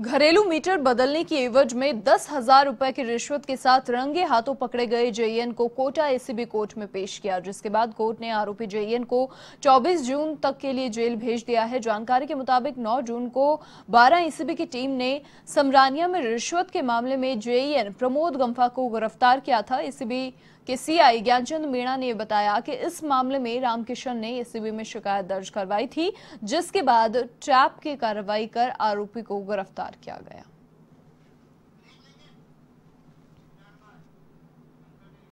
घरेलू मीटर बदलने की एवज में दस हज़ार रुपए की रिश्वत के साथ रंगे हाथों पकड़े गए जेईएन को कोटा एसीबी कोर्ट में पेश किया। जिसके बाद कोर्ट ने आरोपी जेईएन को 24 जून तक के लिए जेल भेज दिया है। जानकारी के मुताबिक 9 जून को 12 एसीबी की टीम ने समरानिया में रिश्वत के मामले में जेईएन प्रमोद गंफा को गिरफ़्तार किया था। एसीबी के सीआई ज्ञानचंद मीणा ने बताया कि इस मामले में रामकिशन ने एसीबी में शिकायत दर्ज करवाई थी, जिसके बाद ट्रैप की कार्रवाई कर आरोपी को गिरफ़्तार किया गया।